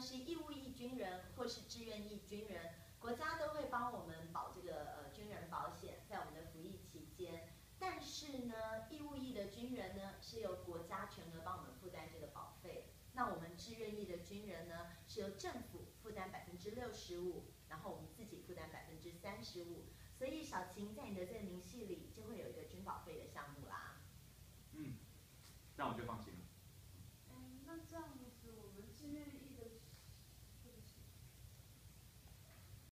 是义务役军人或是志愿役军人，国家都会帮我们保这个呃军人保险，在我们的服役期间。但是呢，义务役的军人呢是由国家全额帮我们负担这个保费，那我们志愿役的军人呢是由政府负担百分之六十五，然后我们自己负担百分之三十五。所以小晴在你的这个明细。